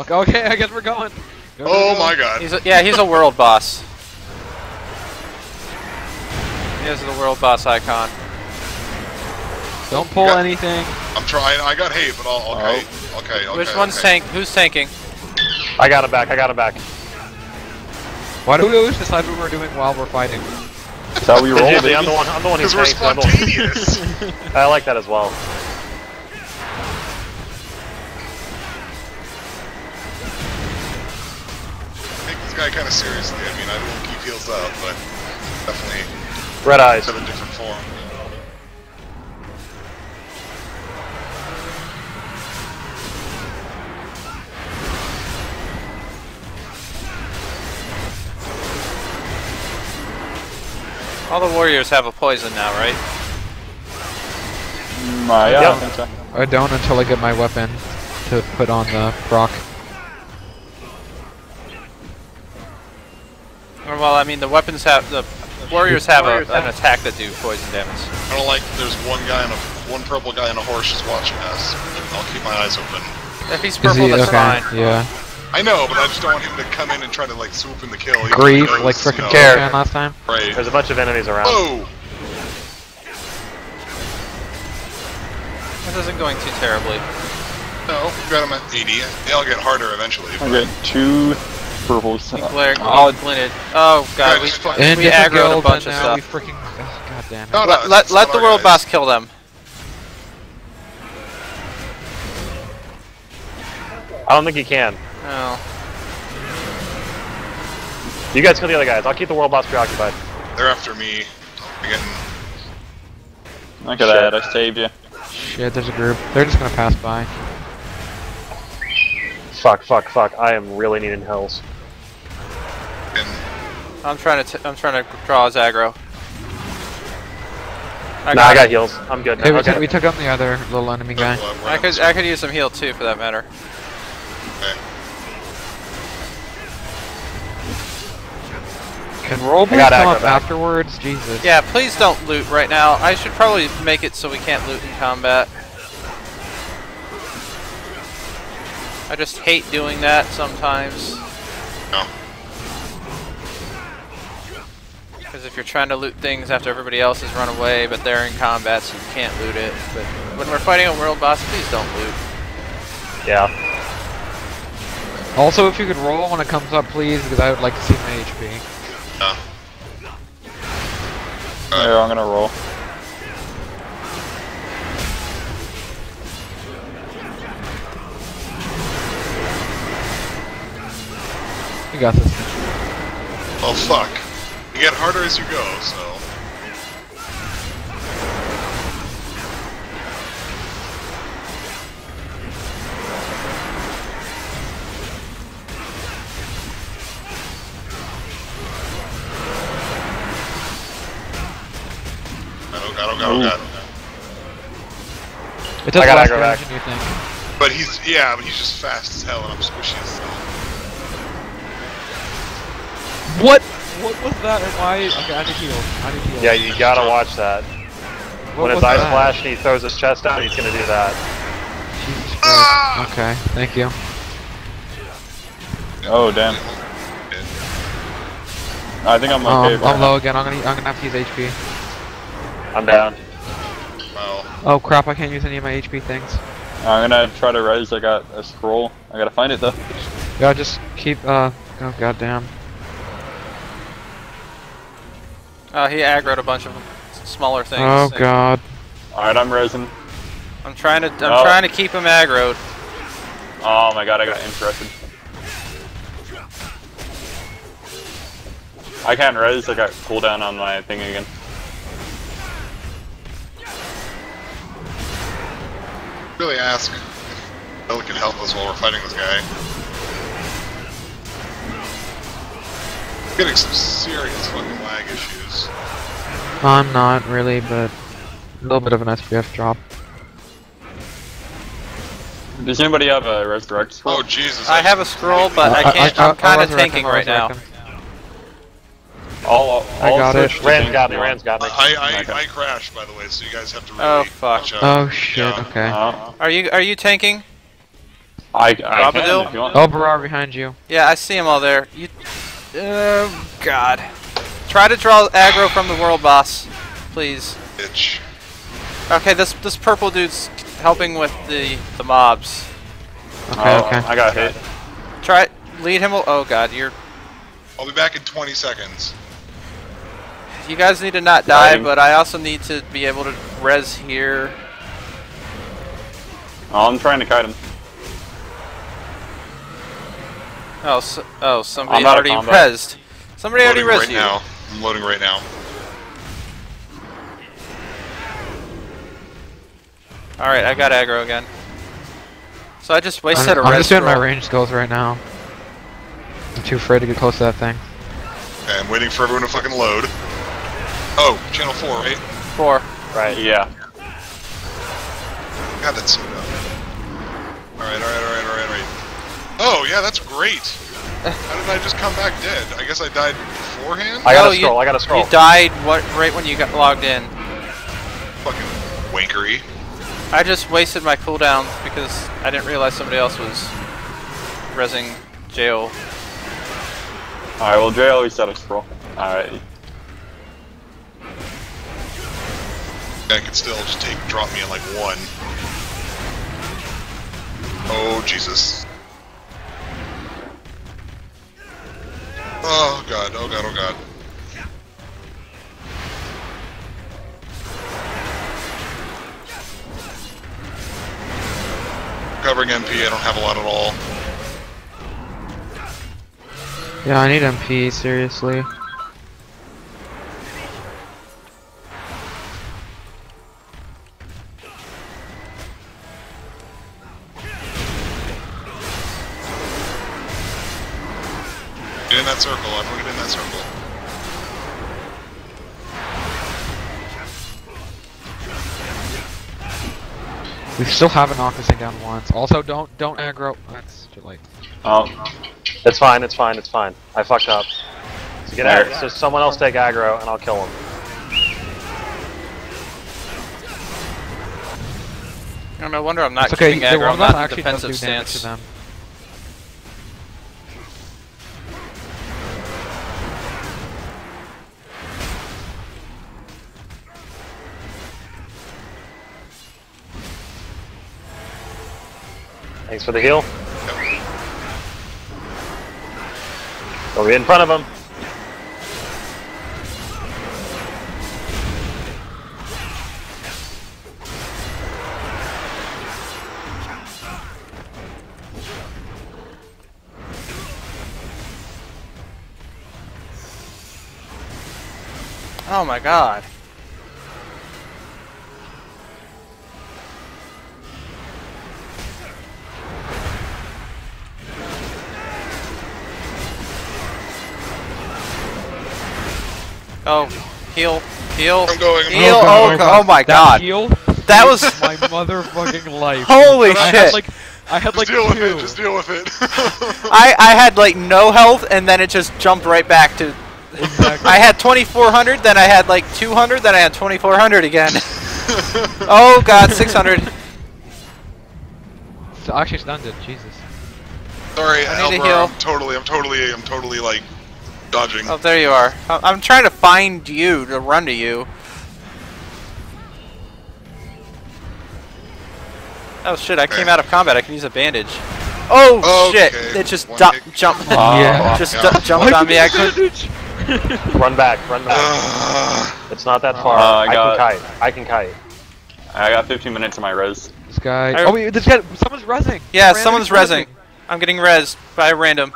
Okay, okay, I guess we're going. Go, go, Oh go. my god. He's a, yeah, he's a world boss. He has the world boss icon. Don't pull Got- anything. I'm trying. I got hate, but I'll, okay. Oh. Okay, okay. Which one's okay. tank? Who's tanking? I got him back. I got him back. Why do we always decide what we're doing while we're fighting? That's how we roll, Usually I'm the one. I'm the one who Because we're tanks. I'm the one- spontaneous. I like that as well. Guy kind of seriously. I mean, I will keep heals up, but definitely Red eyes. have a different form. All the warriors have a poison now, right? Mm, uh, yeah, Yep. I think so. I don't until I get my weapon to put on the proc. Well, I mean, the weapons have the warriors have a, an attack that do poison damage. I don't like there's one guy on a one purple guy on a horse just watching us. I'll keep my eyes open. If he's purple, he that's okay? fine. Yeah. I know, but I just don't want him to come in and try to like swoop in the kill. even Grief, though like freaking you know, Care. Fan last time. Right. There's a bunch of enemies around. Oh! This isn't going too terribly. No, we got him at 80. They'll get harder eventually. I But get two purples. Blair, Oh, glinted. Oh god, Yeah, we, just fuck- we aggroed a bunch of now we stuff. freaking. oh, God damn it. No, no, Let, let, let the world guys. boss kill them. I don't think he can. Oh. You guys kill the other guys. I'll keep the world boss preoccupied. They're after me. They're getting. Look at that, I saved you. Shit, there's a group. They're just gonna pass by. Fuck, fuck, fuck. I am really needing hills. Getting I'm trying to t I'm trying to draw his aggro. I nah, I got it. heals. I'm good. Hey, we, okay. took, we took out the other little enemy guy. I could I could use some heal too, for that matter. Okay. Can roleplay got come up back. afterwards? Jesus. Yeah, please don't loot right now. I should probably make it so we can't loot in combat. I just hate doing that sometimes. No. Because if you're trying to loot things after everybody else has run away, but they're in combat, so you can't loot it. But when we're fighting a world boss, please don't loot. Yeah. Also, if you could roll when it comes up, please, because I would like to see my HP. No. Uh. Here, I'm gonna roll. You got this. Oh fuck. You get harder as you go, so. Oh god, oh god, oh god. It does I got less aggro damage back. you think. But he's, yeah, but he's just fast as hell and I'm squishy as hell. What? What was that and why? Okay, I need heal. I need heal. Yeah, you gotta watch that. What when his eyes that? flash and he throws his chest out, he's gonna do that. Jesus Christ. Ah! Okay, thank you. Oh, damn. I think I'm Um, okay. for I'm low again. I'm gonna I'm gonna have to use HP. I'm down. Well, Oh crap! I can't use any of my HP things. I'm gonna try to res. I got a scroll. I gotta find it though. Yeah, just keep. Uh. Oh goddamn. Uh, he aggroed a bunch of smaller things. Oh god. Alright, I'm resing. I'm trying to I'm No. trying to keep him aggroed. Oh my god, I got interrupted. I can't res. I got cooldown on my thing again. really ask if Bill can help us while we're fighting this guy. Getting some serious fucking lag issues. I'm not really, but a little bit of an SPF drop. Does anybody have a resurrect scroll? Oh Jesus! I have a scroll, but I can't. I- I'm kind of tanking right now. resurrect. All, all I got it. switch to Rand's tank got me. Rand's got me. I I, I crashed by the way, so you guys have to really Oh, fuck. watch out. Oh shit. Yeah. Okay. Uh, Are you are you tanking? I, I can Robadil? if you want. Oh, Barar behind you. Yeah, I see him all there. You. Oh God. Try to draw aggro from the world boss, please. Bitch. Okay, this this purple dude's helping with the the mobs. Okay, Oh, okay. I got hit. Try lead him. Oh God, you're. I'll be back in 20 seconds. You guys need to not die, Dying. but I also need to be able to res here. Oh, I'm trying to kite him. Oh, so, oh, somebody I'm already combat. rezzed. Somebody already loading rezzed right you. now. I'm loading right now. All right, I got aggro again. So I just wasted I'm, a I'm just doing my range skills right now. I'm too afraid to get close to that thing. Okay, I'm waiting for everyone to fucking load. Oh, channel 4, right? Four. Right. Yeah. God, that's Oh, yeah, that's great. How did I just come back dead? I guess I died beforehand? I got Oh, a you- scroll. I got a scroll. You died what, right when you got logged in. Fucking wankery. I just wasted my cooldown because I didn't realize somebody else was resing jail. Alright, well, Jay always set a scroll. Alright. I could still just take drop me in like one. Oh Jesus. Oh god, oh god, oh god. Covering MP, I don't have a lot at all. Yeah, I need MP, seriously. Get in that circle, everyone get in that circle. We still haven't knocked this thing down once. Also, don't don't aggro. That's too late. Oh, It's fine. It's fine. It's fine. I fucked up. So get Alright. out. So someone else take aggro, and I'll kill him. And no wonder I'm not It's okay. keeping aggro. I'm not in actually does do defensive damage to stance. them. Thanks for the heal. Don't get in front of him. Oh my god. Oh, heal, heal, I'm going, I'm heal. Oh, going. Oh, oh, my god. That heal That was my motherfucking life. Holy I shit. had like I had Just like deal with it, just deal with it. I I had like no health and then it just jumped right back to Exactly. I had 2400 then I had like 200 then I had 2400 again. oh god, 600. So actually stunned it. Jesus. Sorry, I need a Albro, heal. I'm totally, I'm totally, I'm totally like dodging. Oh, there you are. I- I'm trying to find you to run to you. Oh shit, I came out of combat. I can use a bandage. Oh Okay, shit, it just one du- kick. jumped. Yeah. just Yeah. du- jumped on me. I couldn't. Run back. Run back. Ugh. It's not that far. Uh, I I, got- can kite. I can kite. I got 15 minutes of my res. This guy. I- Oh wait, this guy. Someone's rezzing. Yeah, Randomly someone's rezzing. I'm getting rezzed by random.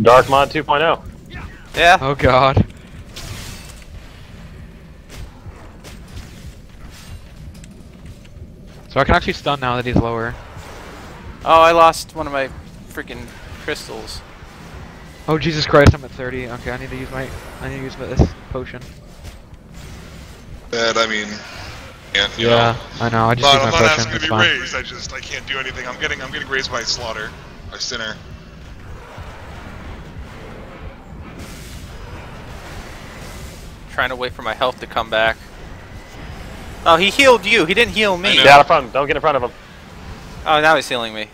Dark Mod 2.0. Yeah. Oh god. So I can actually stun now that he's lower. Oh, I lost one of my freaking crystals. Oh Jesus Christ, I'm at 30. Okay, I need to use my I need to use this potion. That I mean, yeah, you Yeah, know. I know. I just But use I'm my not potion. asking to be fine. raised. I just, I can't do anything. I'm getting, I'm getting raised by slaughter, by sinner. Trying to wait for my health to come back. Oh, he healed you. He didn't heal me. Get out in front of him. Don't get in front of him. Oh, now he's healing me.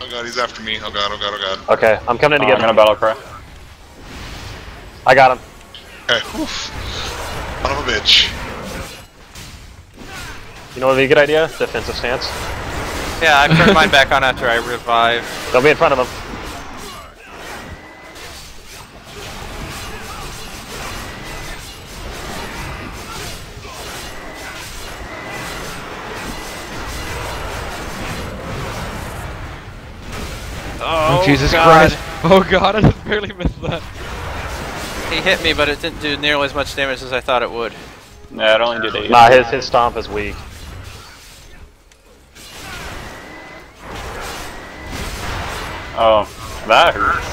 Oh god, he's after me. Oh god, oh god, oh god. Okay, I'm coming in to Oh, get I'm gonna battle cry. I got him. Okay. Oof. Son of a bitch. You know what would be a good idea? Defensive stance. Yeah, I turned mine back on after I revive. Don't be in front of him. Oh, Jesus God. Christ. Oh god, I just barely missed that. He hit me, but it didn't do nearly as much damage as I thought it would. Yeah, it only did eight. Nah, his his stomp is weak. Oh, that hurts.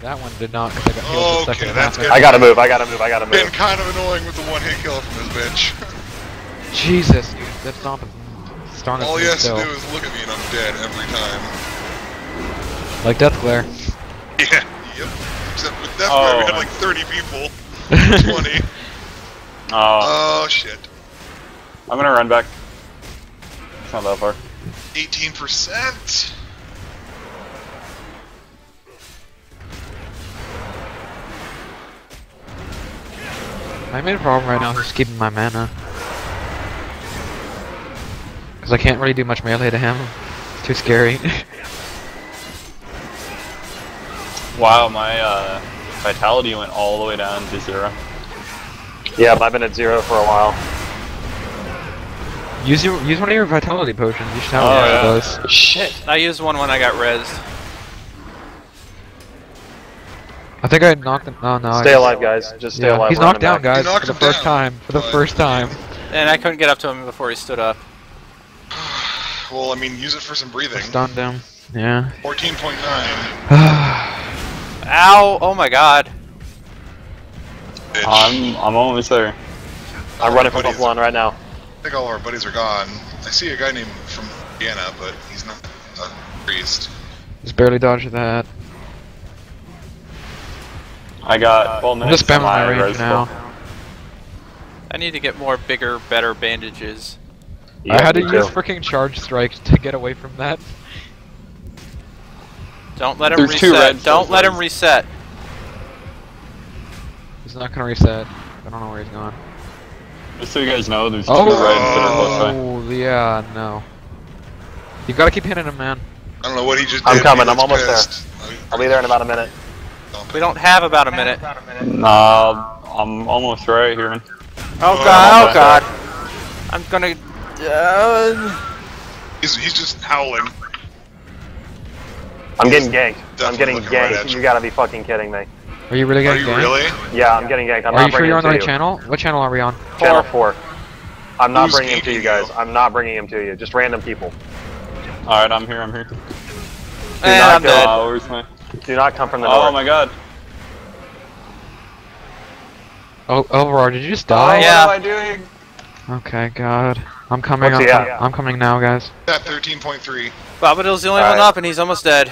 That one did not because I got healed the second that's good. I gotta move. I gotta move. I gotta move. Been kind of annoying with the one hit kill from this bitch. Jesus, dude, that stomp is strong as All he me has still. to do is look at me and I'm dead every time. Like Death Glare. Yeah, yep. Except with Death Oh. Glare, we had like 30 people. 20. Oh, Oh shit. I'm gonna run back. It's not that far. 18%. My main problem right now is just keeping my mana. Because I can't really do much melee to him. It's too scary. Wow, my uh, vitality went all the way down to zero. Yeah, I've been at zero for a while. use your use one of your vitality potions. You should have Oh, one yeah. of those. Shit. I used one when I got rezzed. I think I knocked him. No, no. Stay I, alive, guys. Just stay Yeah, alive. he's knocked down, back. guys, knocked for the first down, time. For the first time. And I couldn't get up to him before he stood up. Well, I mean, use it for some breathing. Stunned him. Yeah. 14.9. Ow! Oh my god. Bitch. I'm I'm almost there. All I'm our running from buddies- Buffalo right now. I think all our buddies are gone. I see a guy named from Vienna, but he's not a priest. Just barely dodged that. I got 12 I'm just spamming my range res now. I need to get more bigger, better bandages. Yeah, I had to me use freaking charge strike to get away from that. Don't let him There's reset. Don't let him reset. He's not gonna reset. I don't know where he's gone. Just so you guys know, there's two reds that are close by. oh, yeah, no. You gotta keep hitting him, man. I don't know what he just I'm did. coming, I'm looks almost there. pissed. I'll be there in about a minute. We don't have about a minute. Nah, I'm almost right here. man. Oh Oh, god! Oh god! I'm gonna. Uh, He's, he's just howling. I'm getting ganked. I'm getting looking right ganked. you. You gotta be fucking kidding me. Are you really Are getting you ganked? really? Yeah, I'm getting ganked. I'm Are not you sure you're on the right you. channel? What channel are we on? Channel Four. 4. I'm not Who's bringing him to you guys. you? I'm not bringing him to you. Just random people. Alright, I'm here, I'm here. and not I'm go dead. Uh, where's my... Do not come from the Oh north. my god. Oh, Overar, did you just Oh, die? yeah. What am I doing? Okay, God. I'm coming. What's I'm, at? I'm coming now, guys. At 13.3. Bobadil's the only Alright. one up, and he's almost dead.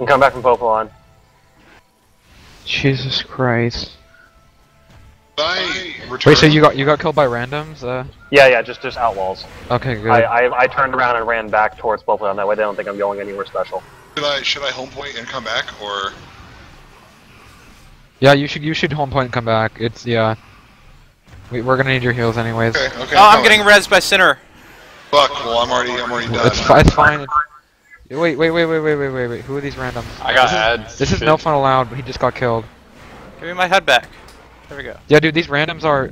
I'm coming back from Popo on. Jesus Christ. I return. Wait, so you got you got killed by randoms? Uh, Yeah, yeah, just just outlaws. okay, good. I, I I turned around and ran back towards Popo on that way. They don't think I'm going anywhere special. Should I should I home point and come back or? yeah, you should you should home point and come back. It's yeah. We, are gonna need your heals anyways. Okay, okay, oh, I'm, I'm getting rezzed by Sinner. Fuck, well, I'm already, I'm already dead. It's, it's fine. Wait, wait, wait, wait, wait, wait, wait, wait. Who are these randoms? I got ads. This, ad, is no fun allowed, but he just got killed. Give me my HUD back. There we go. Yeah, dude, these randoms are...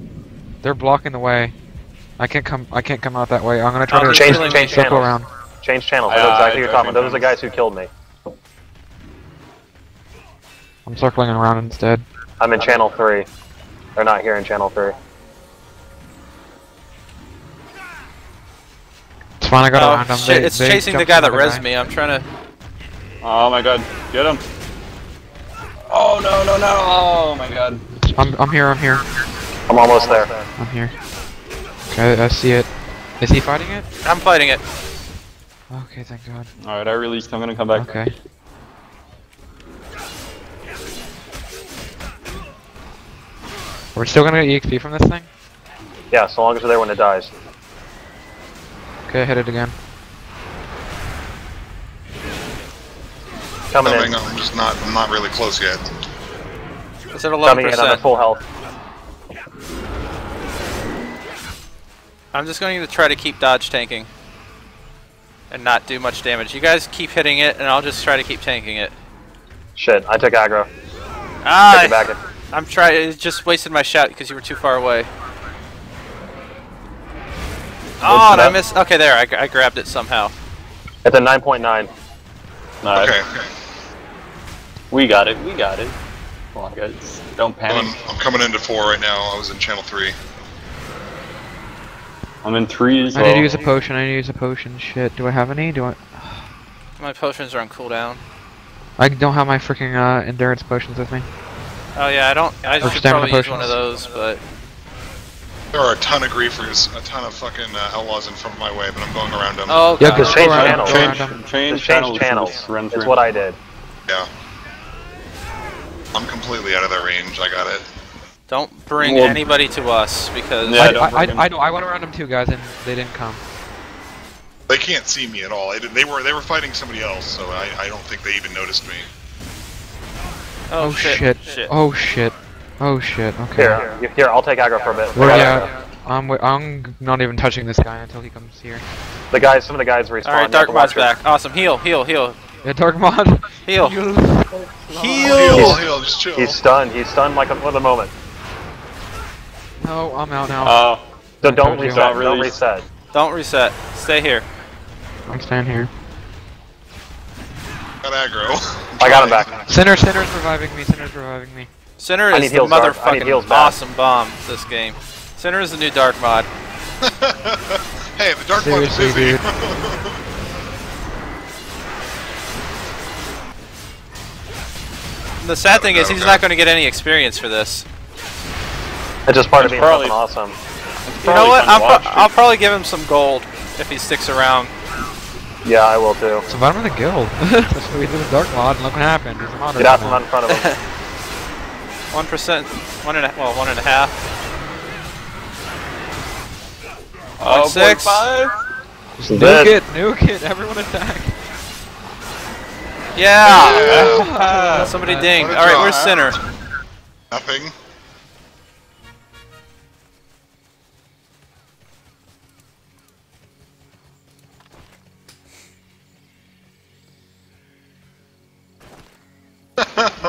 They're blocking the way. I can't come I can't come out that way. I'm gonna try oh, to change, change circle channels. around. Change channel. I know exactly what you're talking. Those are the guys who killed me. I'm circling around instead. I'm in channel 3. They're not here in channel 3. I got oh, they, it's they chasing the guy that res me. I'm trying to. Oh my god, get him! Oh no no no! Oh my god! I'm I'm here. I'm here. I'm almost, almost there. there. I'm here. Okay, I see it. Is he fighting it? I'm fighting it. Okay, thank God. All right, I released. I'm gonna come back. Okay. We're still gonna get EXP from this thing? Yeah, so long as we're there when it dies. Okay, hit it again. Coming Coming, in. I'm just not. I'm not really close yet. It's at Coming in on a 11%. full health. I'm just going to try to keep dodge tanking. And not do much damage. You guys keep hitting it, and I'll just try to keep tanking it. Shit, I took aggro. Ah! Take it. I'm trying. It just wasted my shot because you were too far away. Oh, I missed. Okay, there. I, I grabbed it somehow. It's a 9.9. Nice. Okay, okay. We got it. We got it. Come on, guys. Don't I'm, panic. I'm coming into four right now. I was in channel three. I'm in three as I well. need to use a potion, I need to use a potion. Shit, do I have any? Do I? My potions are on cooldown. I don't have my freaking uh, endurance potions with me. Oh yeah, I don't. I Or should stamina probably use one of those, but There are a ton of griefers, a ton of fucking uh, outlaws in front of my way, but I'm going around them. oh Yeah, because change go around, channels. go Change, change channels. change channels. and just Run It's through. what I did. Yeah. I'm completely out of their range. I got it. Don't bring Well- anybody to us because Yeah, I, don't I. I, I, I went around them too, guys, and they didn't come. They can't see me at all. I they were they were fighting somebody else, so I, I don't think they even noticed me. oh, Oh shit, shit. shit. Oh shit. Oh shit. Okay. Here, you- here, I'll take aggro for a bit. Where I are you got at? I'm, wi- I'm not even touching this guy until he comes here. The guys, some of the guys respawn. All right, you Dark Mod's watch it. back. Awesome. Heal, heal, heal, Yeah, Dark Mod. heal, Heal. Heal, heal. heal, just chill. He's stunned. He's stunned like a, for the moment. No, I'm out now. Uh, So don't told you. reset. Not Don't reset. Don't reset. Stay here. I'm staying here. Got aggro. I got him back. Sinner, Sinner's reviving me. Sinner's reviving me. Sinner I is the heals, Dark. I need heals motherfucking bad. awesome bomb this game. Sinner is the new Dark Mod. hey, the dark mod Seriously, busy. dude. The sad thing is he's okay. not going to get any experience for this. It's just part of It's being probably- awesome. You know what? I'll, pro- I'll probably give him some gold if he sticks around. Yeah, I will too. So invite him in the guild. That's what we did with Dark Mod, and look what happened. He's a modder Get out from in front of him. One percent, one and a well, one and a half. oh, six. 0.5? Just Dead. nuke it, nuke it, everyone attack. Yeah. Yeah. Somebody What dinged. a All right, draw, where's huh? Sinner?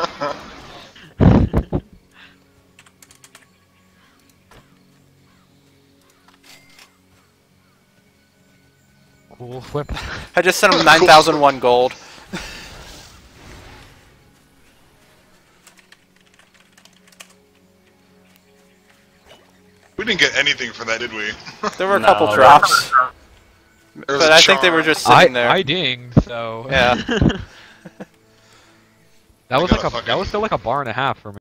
Nothing. Flip. I just sent him 9,001 gold. We didn't get anything for that, did we? There were a No, couple drops, There was but a I think they were charm. just I, sitting there. I dinged, so. Yeah. that was like a a fucking- that was still like a bar and a half for me.